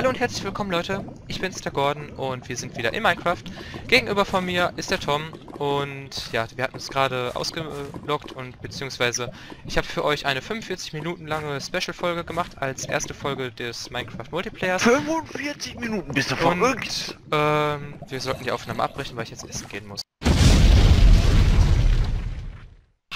Hallo und herzlich willkommen Leute, ich bin's der Gordon und wir sind wieder in Minecraft. Gegenüber von mir ist der Tom und ja, wir hatten uns gerade ausgeloggt und beziehungsweise ich habe für euch eine 45 Minuten lange Special-Folge gemacht als erste Folge des Minecraft Multiplayers. 45 Minuten bist du verrückt! Und, ähm, wir sollten die Aufnahme abbrechen, weil ich jetzt essen gehen muss.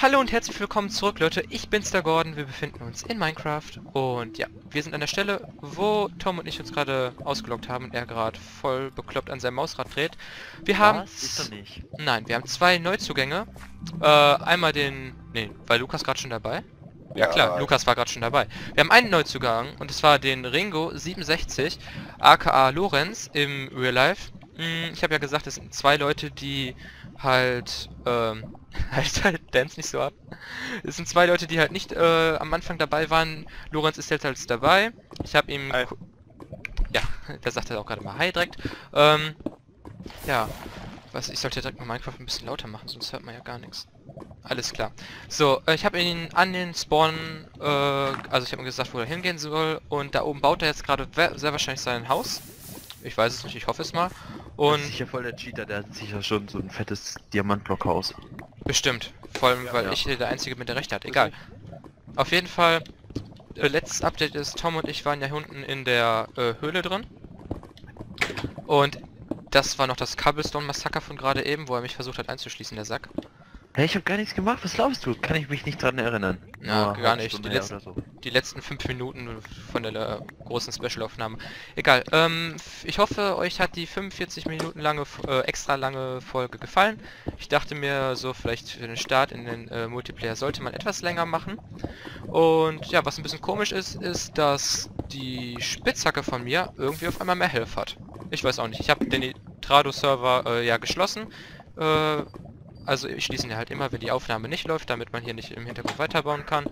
Hallo und herzlich willkommen zurück, Leute. Ich bin's, der Gordon. Wir befinden uns in Minecraft. Und ja, wir sind an der Stelle, wo Tom und ich uns gerade ausgeloggt haben und er gerade voll bekloppt an seinem Mausrad dreht. Wir haben... Was? Ist er nicht. Nein, wir haben zwei Neuzugänge. Äh, einmal den... Nee, war Lukas gerade schon dabei? Ja, klar, Lukas war gerade schon dabei. Wir haben einen Neuzugang und es war den Ringo 67, aka Lorenz im Real Life. Hm, ich habe ja gesagt, es sind zwei Leute, die halt, ähm, halt, halt, dance nicht so ab. Es sind zwei Leute, die halt nicht äh, am Anfang dabei waren. Lorenz ist jetzt halt dabei. Ich habe ihm... Hi. Ja, der sagt halt auch gerade mal Hi direkt. Ähm, ja, was, ich sollte direkt mal Minecraft ein bisschen lauter machen, sonst hört man ja gar nichts. Alles klar. So, äh, ich habe ihn an den Spawn, äh, also ich habe ihm gesagt, wo er hingehen soll. Und da oben baut er jetzt gerade sehr wahrscheinlich sein Haus. Ich weiß es nicht, ich hoffe es mal. Und das ist sicher voll der Cheater, der hat sicher schon so ein fettes Diamantblockhaus. Bestimmt. Vor allem, weil ja. ich der Einzige mit der Rechte hat. Egal. Auf jeden Fall, äh, letztes Update ist, Tom und ich waren ja unten in der äh, Höhle drin. Und das war noch das Cobblestone-Massaker von gerade eben, wo er mich versucht hat einzuschließen, der Sack. Hey, ich habe gar nichts gemacht. Was glaubst du? Kann ich mich nicht dran erinnern. Ja, Nur gar nicht. Die letzten, so. die letzten fünf Minuten von der äh, großen Special-Aufnahme. Egal. Ähm, ich hoffe, euch hat die 45 Minuten lange, äh, extra lange Folge gefallen. Ich dachte mir, so vielleicht für den Start in den äh, Multiplayer sollte man etwas länger machen. Und ja, was ein bisschen komisch ist, ist, dass die Spitzhacke von mir irgendwie auf einmal mehr Health hat. Ich weiß auch nicht. Ich habe den Trado-Server äh, ja geschlossen. Also ich schließe ihn halt immer, wenn die Aufnahme nicht läuft, damit man hier nicht im Hintergrund weiterbauen kann.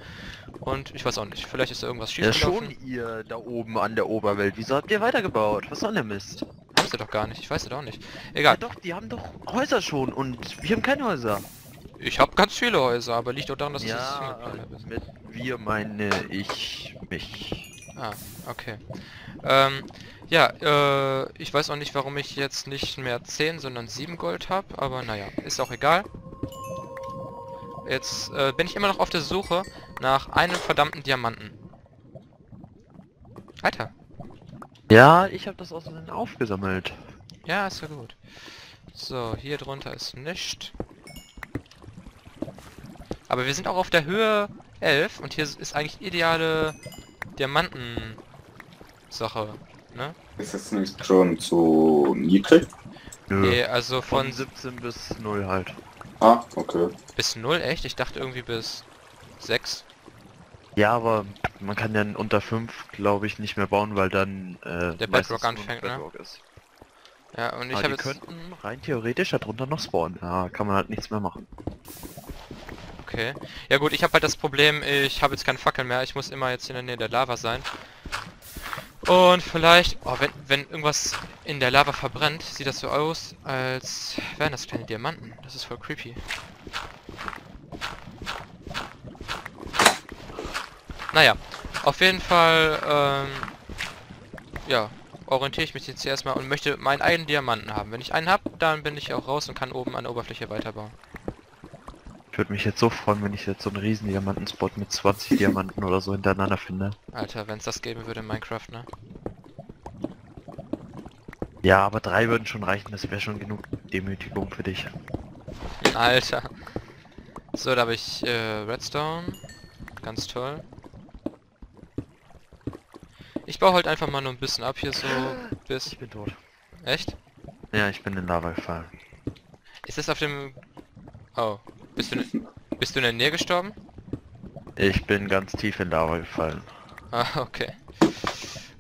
Und ich weiß auch nicht, vielleicht ist da irgendwas schief Ja schon ihr da oben an der Oberwelt. Wieso habt ihr weitergebaut? Was soll der Mist? Haben sie doch gar nicht, ich weiß es doch nicht. Egal. Ja doch, die haben doch Häuser schon und wir haben keine Häuser. Ich habe ganz viele Häuser, aber liegt doch daran, dass ja, es Singleplayer ist. mit wir meine ich mich. Ah, okay. Ähm, ja, äh, ich weiß auch nicht, warum ich jetzt nicht mehr 10, sondern 7 Gold habe, aber naja, ist auch egal. Jetzt äh, bin ich immer noch auf der Suche nach einem verdammten Diamanten. Alter. Ja, ich habe das aus den aufgesammelt. Ja, ist ja gut. So, hier drunter ist nichts. Aber wir sind auch auf der Höhe 11 und hier ist eigentlich ideale Diamanten-Sache. Ne? Ist das nicht schon zu niedrig? Nö. Nee, also von, von 17 bis 0 halt. Ah, okay. Bis 0, echt? Ich dachte irgendwie bis 6. Ja, aber man kann ja unter 5, glaube ich, nicht mehr bauen, weil dann äh, der Bedrock anfängt, ne? Bedrock ne? Ist. Ja, und ich habe jetzt... könnten rein theoretisch darunter noch spawnen. Ja, kann man halt nichts mehr machen. Okay. Ja gut, ich habe halt das Problem, ich habe jetzt keine Fackel mehr. Ich muss immer jetzt in der Nähe der Lava sein. Und vielleicht, oh, wenn, wenn irgendwas in der Lava verbrennt, sieht das so aus, als wären das kleine Diamanten. Das ist voll creepy. Naja, auf jeden Fall, ähm, ja, orientiere ich mich jetzt erstmal und möchte meinen eigenen Diamanten haben. Wenn ich einen habe, dann bin ich auch raus und kann oben an der Oberfläche weiterbauen. Ich würde mich jetzt so freuen, wenn ich jetzt so einen riesen Diamantenspot mit 20 Diamanten oder so hintereinander finde. Alter, wenn es das geben würde in Minecraft, ne? Ja, aber drei würden schon reichen, das wäre schon genug Demütigung für dich. Alter. So, da habe ich äh, Redstone. Ganz toll. Ich baue halt einfach mal nur ein bisschen ab hier so bis... Ich bin tot. Echt? Ja, ich bin in Lava gefallen. Ist das auf dem... Oh, bist du, bist du in der Nähe gestorben? Ich bin ganz tief in Lava gefallen. Ah, okay.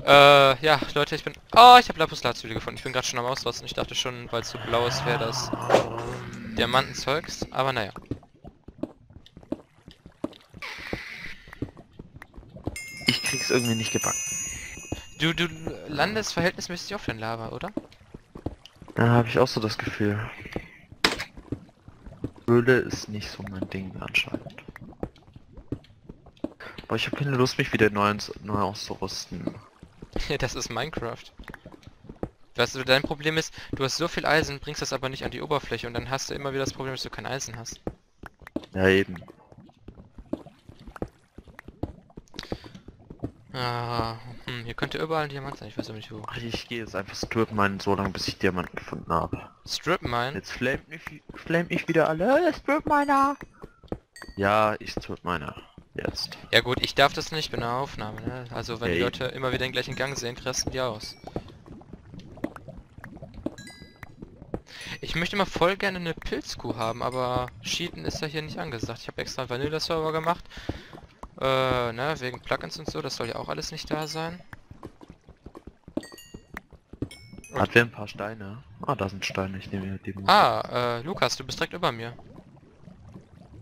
Äh, ja, Leute, ich bin... Oh, ich habe Lapislazuli gefunden. Ich bin gerade schon am Ausrasten. Ich dachte schon, weil es so blau ist, wäre das Diamantenzeugs. Aber naja. Ich krieg's irgendwie nicht gebacken. Du, du landest verhältnismäßig oft in Lava, oder? Da habe ich auch so das Gefühl. Höhle ist nicht so mein Ding anscheinend. Aber ich habe keine Lust, mich wieder neu, neu auszurüsten. das ist Minecraft. Weißt du, dein Problem ist, du hast so viel Eisen, bringst das aber nicht an die Oberfläche und dann hast du immer wieder das Problem, dass du kein Eisen hast. Ja, eben. Ah, hm, hier könnte überall ein Diamant sein, ich weiß aber nicht wo. Ach, Ich gehe jetzt einfach Strip meinen so lange, bis ich Diamanten gefunden habe. Strip Mine? Jetzt flamet mich, flamet mich wieder alle. "Äh, Strip Miner. Ja, ich Strip Miner. Jetzt. Ja gut, ich darf das nicht bei einer Aufnahme, ne? Also wenn Ja, die. Leute immer wieder den gleichen Gang sehen, rasten die aus. Ich möchte mal voll gerne eine Pilzkuh haben, aber Cheaten ist ja hier nicht angesagt. Ich habe extra Vanilla-Server gemacht. Äh, ne, wegen Plugins und so, das soll ja auch alles nicht da sein. Hat wer ein paar Steine? Ah, da sind Steine, ich nehme die mal. Ah, äh, Lukas, du bist direkt über mir.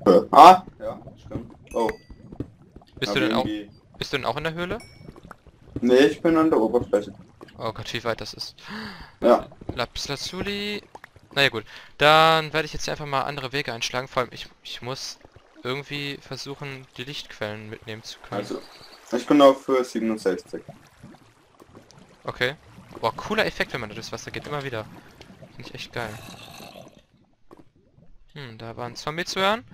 Äh, ah, ja, stimmt. Oh. Bist du denn auch, bist du denn auch in der Höhle? Nee, ich bin an der Oberfläche. Oh Gott, wie weit das ist. Ja. Lapis Lazuli. Naja gut, dann werde ich jetzt hier einfach mal andere Wege einschlagen. Vor allem, ich, ich muss irgendwie versuchen, die Lichtquellen mitnehmen zu können. Also, ich bin auf Höhe 67. Okay. Boah, cooler Effekt, wenn man durchs Wasser geht. Immer wieder. Finde ich echt geil. Hm, da war ein Zombie zu hören.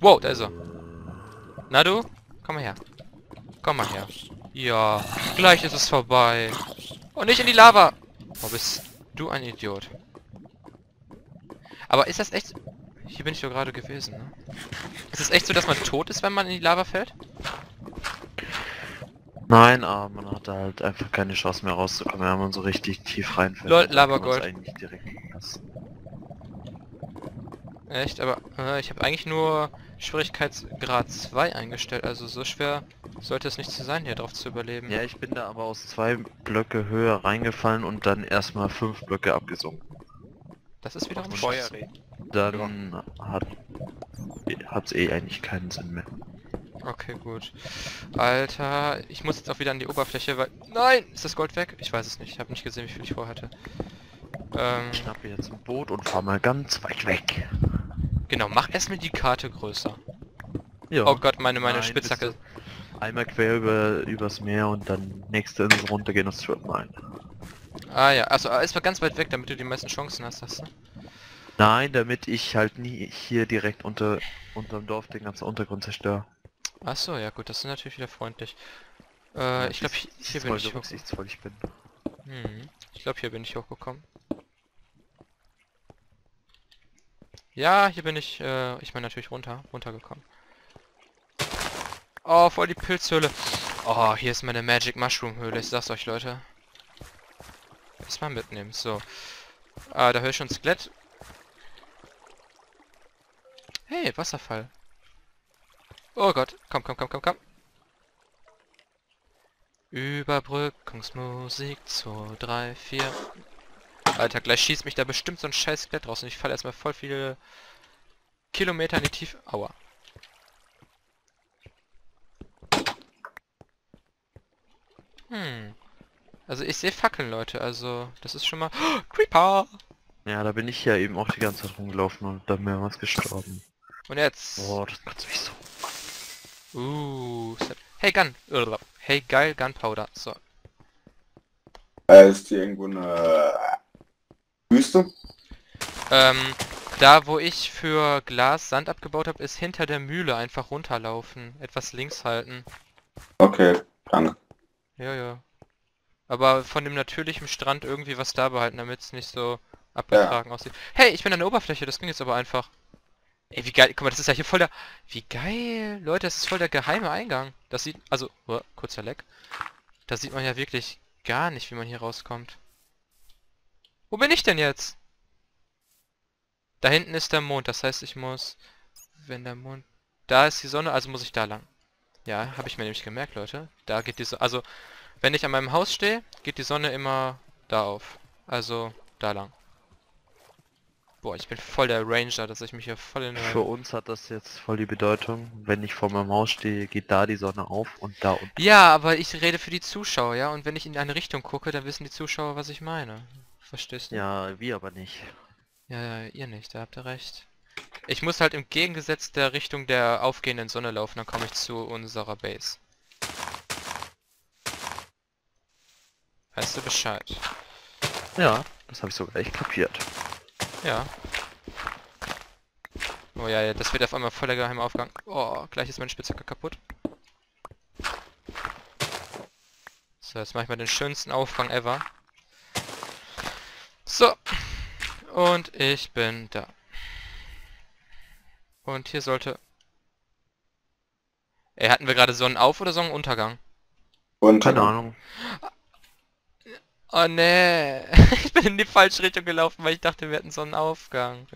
Wow, da ist er. Na du? Komm mal her. Komm mal her. Ja, gleich ist es vorbei. Und nicht in die Lava. Oh, bist du ein Idiot. Aber ist das echt... Hier bin ich doch gerade gewesen, ne? Ist es echt so, dass man tot ist, wenn man in die Lava fällt? Nein, aber man hatte halt einfach keine Chance mehr rauszukommen, wenn man so richtig tief reinfällt. Lol, man's Lavagold. eigentlich direkt lassen. Echt, aber äh, ich habe eigentlich nur Schwierigkeitsgrad 2 eingestellt, also so schwer sollte es nicht zu sein, hier drauf zu überleben. Ja, ich bin da aber aus zwei Blöcke höher reingefallen und dann erstmal fünf Blöcke abgesunken. Das ist wiederum scheiße. Dann hat hat's eh eigentlich keinen Sinn mehr. Okay, gut. Alter, ich muss jetzt auch wieder an die Oberfläche, weil... Nein! Ist das Gold weg? Ich weiß es nicht. Ich habe nicht gesehen, wie viel ich vorhatte. Ähm, Ich schnappe jetzt ein Boot und fahr mal ganz weit weg. genau, mach erstmal die Karte größer. Ja. Oh Gott, meine, meine Nein, Spitzhacke. Einmal quer über übers Meer und dann nächste Insel runtergehen und Strip Mine. Ah ja, also ist mal ganz weit weg, damit du die meisten Chancen hast, hast du? Nein, damit ich halt nie hier direkt unter unterm Dorf den ganzen Untergrund zerstöre. Ach so, ja gut, das ist natürlich wieder freundlich. Äh, ich glaube, hier, hier bin ich hoch... rücksichtsvoll ich bin. Hm, ich glaube, hier bin ich hochgekommen. Ja, hier bin ich, äh, ich meine natürlich runter, runtergekommen. Oh, voll die Pilzhöhle. Oh, hier ist meine Magic Mushroom Höhle, ich sag's euch, Leute. Erstmal mitnehmen, so. Ah, da höre ich schon Skelett. Hey, Wasserfall. Oh Gott, komm, komm, komm, komm, komm. Überbrückungsmusik 2, 3, 4. Alter, gleich schießt mich da bestimmt so ein scheiß Skelett raus und ich falle erstmal voll viele Kilometer in die Tiefe. Aua. Hm. Also ich sehe Fackeln, Leute, also das ist schon mal... Oh, Creeper! Ja, da bin ich ja eben auch die ganze Zeit rumgelaufen und dann mehrmals gestorben. Und jetzt... Boah, das kotzt mich so. Uh, Set- hey Gun. Hey geil Gunpowder. So. Äh, ist hier irgendwo eine Wüste? Ähm, da wo ich für Glas Sand abgebaut habe, ist hinter der Mühle einfach runterlaufen. Etwas links halten. Okay, danke. Ja, ja. Aber von dem natürlichen Strand irgendwie was da behalten, damit es nicht so abgetragen aussieht. Hey, ich bin an der Oberfläche, das ging jetzt aber einfach. Ey, wie geil, guck mal, das ist ja hier voll der... Wie geil, Leute, das ist voll der geheime Eingang. Das sieht, also, oh, kurzer Leck. Da sieht man ja wirklich gar nicht, wie man hier rauskommt. Wo bin ich denn jetzt? Da hinten ist der Mond, das heißt, ich muss... Wenn der Mond... Da ist die Sonne, also muss ich da lang. Ja, habe ich mir nämlich gemerkt, Leute. Da geht die Sonne... Also, wenn ich an meinem Haus stehe, geht die Sonne immer da auf. Also, da lang. Boah, ich bin voll der Ranger, dass ich mich hier voll in... Für uns hat das jetzt voll die Bedeutung. Wenn ich vor meinem Haus stehe, geht da die Sonne auf und da unten. Ja, aber ich rede für die Zuschauer, ja? Und wenn ich in eine Richtung gucke, dann wissen die Zuschauer, was ich meine. Verstehst du? Ja, wir aber nicht. Ja, ja, ihr nicht, da habt ihr recht. Ich muss halt im Gegensatz der Richtung der aufgehenden Sonne laufen, dann komme ich zu unserer Base. Weißt du Bescheid? Ja, das habe ich sogar echt kapiert. Ja. Oh ja, ja, das wird auf einmal voller geheimer Aufgang. Oh, gleich ist meine Spitzhacke kaputt. So, jetzt mache ich mal den schönsten Aufgang ever. So. Und ich bin da. Und hier sollte... Ey, hatten wir gerade Sonnenauf- oder Sonnenuntergang? Und Keine Ahnung. Oh nee, ich bin in die falsche Richtung gelaufen, weil ich dachte, wir hätten Sonnenaufgang.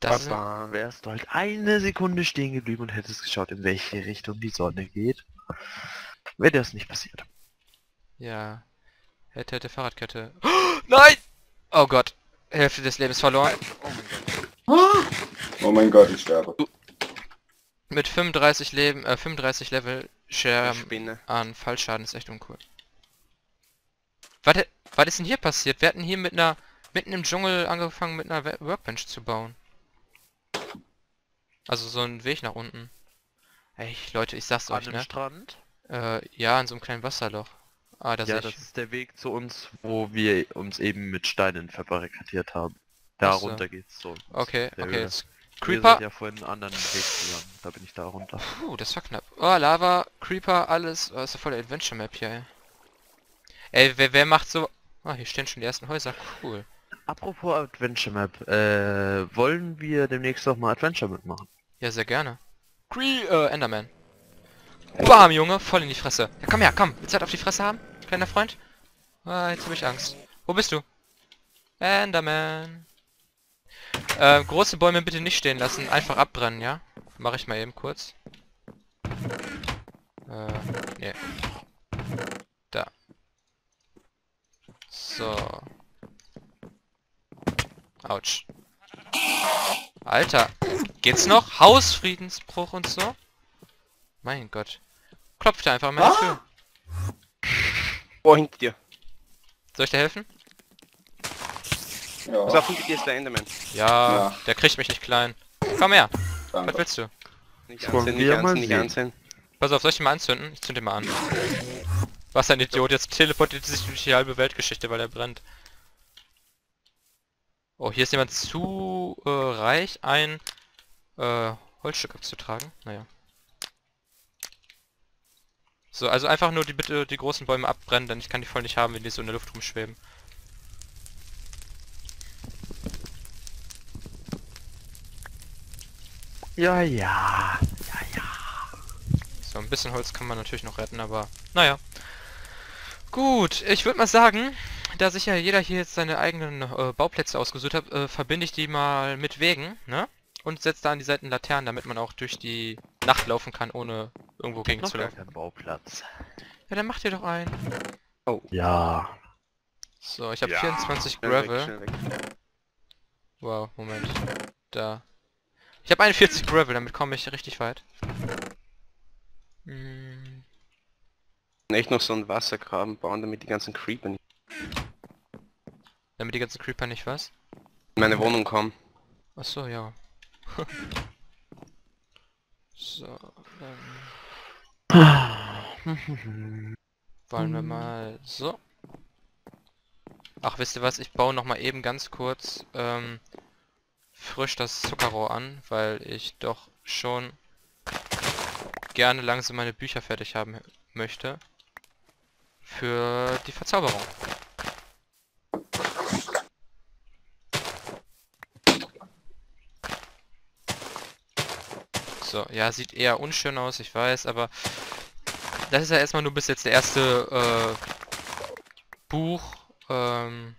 Das ist, Papa, wärst du halt eine Sekunde stehen geblieben und hättest geschaut, in welche Richtung die Sonne geht, wäre das nicht passiert. ja. Hätte, hätte Fahrradkette. nein! Oh Gott. Hälfte des Lebens verloren. Oh mein Gott, ich sterbe. Mit 35 Leben, äh, 35 Level Share Spinne. an Fallschaden ist echt uncool. Was, hä- was ist denn hier passiert? Wir hatten hier mit einer, mitten im Dschungel angefangen mit einer Workbench zu bauen. Also so ein Weg nach unten. Ey, Leute, ich sag's An euch, dem ne? Strand? Äh, ja, in so einem kleinen Wasserloch. Ah, das ja, das ich. ist der Weg zu uns, wo wir uns eben mit Steinen verbarrikadiert haben. Da Ach so. runter geht's so. Okay, okay. Höhe. Jetzt Wir Creeper. sind ja vorhin einen anderen Weg gegangen. Da bin ich da runter. Puh, das war knapp. Oh, Lava, Creeper, alles. Oh, das ist ja voll Adventure Map hier, ey. Ey, wer, wer macht so... Ah, hier stehen schon die ersten Häuser. Cool. Apropos Adventure Map, äh, wollen wir demnächst auch mal Adventure Map machen? Ja, sehr gerne. Cree, äh, Enderman. Bam, Junge, voll in die Fresse. Ja, komm her, komm. Willst du halt auf die Fresse haben, kleiner Freund? Ah, jetzt habe ich Angst. Wo bist du? Enderman. Äh, große Bäume bitte nicht stehen lassen, einfach abbrennen, ja? Mache ich mal eben kurz. Äh, nee. So. Autsch. Alter. Geht's noch? Hausfriedensbruch und so? Mein Gott. Klopft einfach an meine Tür. Oh, hinter dir. Soll ich dir helfen? Ja, Pass auf, hinter dir ist der Enderman. Ja, Ja. der kriegt mich nicht klein. Komm her. Was danke. willst du? Nicht wir nicht mal ansehen, nicht ansehen. Pass auf, soll ich ihn mal anzünden? Ich zünd ihn mal an. Was ein Idiot, jetzt teleportiert sich durch die halbe Weltgeschichte, weil er brennt. Oh, hier ist jemand zu äh, reich, ein äh, Holzstück abzutragen. Naja. So, also einfach nur die bitte die großen Bäume abbrennen, denn ich kann die voll nicht haben, wenn die so in der Luft rumschweben. Ja, ja. So, ein bisschen Holz kann man natürlich noch retten, aber naja. Gut, ich würde mal sagen, da sich ja jeder hier jetzt seine eigenen äh, Bauplätze ausgesucht hat, äh, verbinde ich die mal mit Wegen, ne? Und setze da an die Seiten Laternen, damit man auch durch die Nacht laufen kann, ohne irgendwo gegen Noch zu laufen. Bauplatz. Ja, dann macht ihr doch einen. Ja. So, ich habe Ja. 24 Schnell weg, Gravel. schnell weg. Wow, Moment. Da. Ich habe 41 Gravel, damit komme ich richtig weit. Hm, Echt noch so einen Wassergraben bauen, damit die ganzen Creeper nicht damit die ganzen Creeper nicht was? in meine Wohnung kommen. Ach so, ja. so, dann wollen wir mal so. Ach, wisst ihr was? Ich baue noch mal eben ganz kurz ähm, frisch das Zuckerrohr an, weil ich doch schon gerne langsam meine Bücher fertig haben möchte für die Verzauberung. So, ja, sieht eher unschön aus, ich weiß, aber das ist ja erstmal nur bis jetzt der erste äh, Buch. Ähm,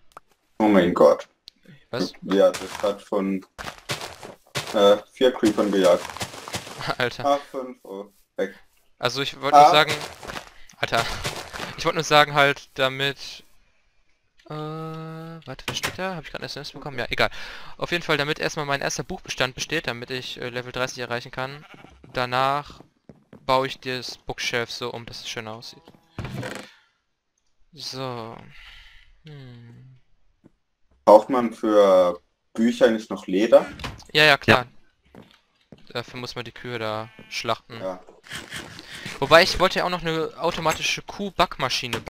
Oh mein Gott. was? Wir hatten gerade von äh, vier Creepern gejagt. Alter. Ah, fünf. Oh, weg. Also ich wollte nur Ah. sagen... Alter. Ich wollte nur sagen halt, damit... Äh, warte, was steht da? Habe ich gerade SMS bekommen? Ja, egal. Auf jeden Fall, damit erstmal mein erster Buchbestand besteht, damit ich äh, Level 30 erreichen kann. Danach baue ich das Bookshelf so um, dass es schön aussieht. So. Hm. Braucht man für Bücher nicht noch Leder? Ja, ja, klar. Dafür muss man die Kühe da schlachten. Ja. Wobei ich wollte ja auch noch eine automatische Kuhbackmaschine